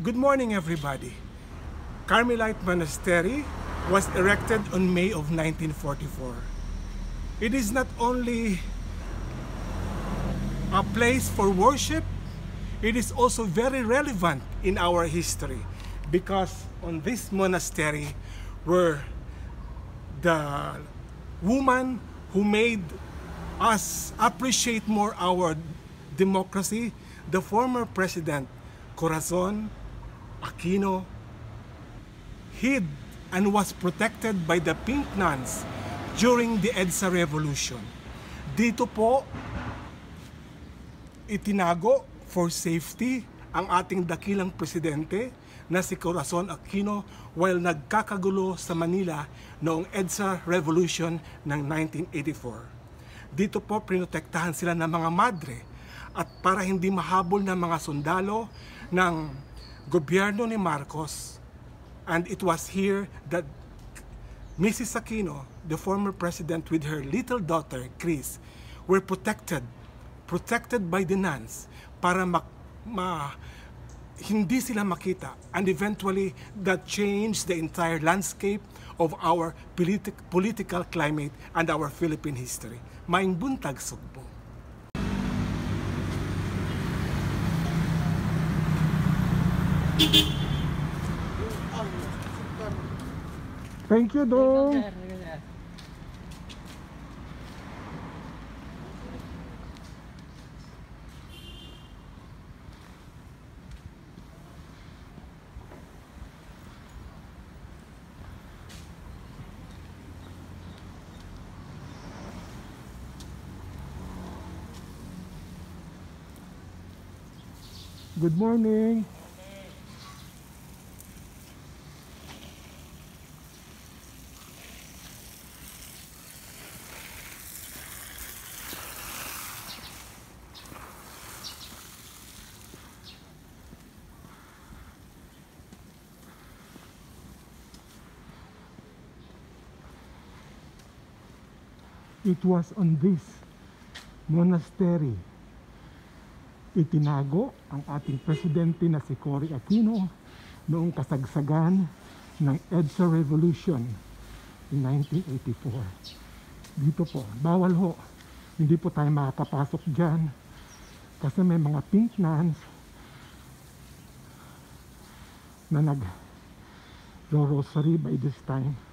Good morning, everybody. Carmelite Monastery was erected on May of 1944. It is not only a place for worship, it is also very relevant in our history because on this monastery were the woman who made us appreciate more our democracy, the former president Corazon Aquino hid and was protected by the pink nuns during the EDSA Revolution. Dito po, itinago for safety ang ating dakilang presidente na si Corazon Aquino while nagkakagulo sa Manila noong EDSA Revolution ng 1984. Dito po prinotektahan sila ng mga madre at para hindi mahabol ng mga sundalo ng gobyerno ni Marcos and it was here that Mrs. Aquino, the former president with her little daughter Kris, were protected protected by the nuns para mak ma hindi sila makita and eventually that changed the entire landscape of our politic, political climate and our Philippine history. Maing buntag sugbo. Thank you, Dong. Good morning. It was on this monastery itinago ang ating presidente na si Cory Aquino noong kasagsagan ng EDSA Revolution in 1984. Dito po, bawal ho. Hindi po tayo makakapasok dyan kasi may mga pink nuns na nag rosary by this time.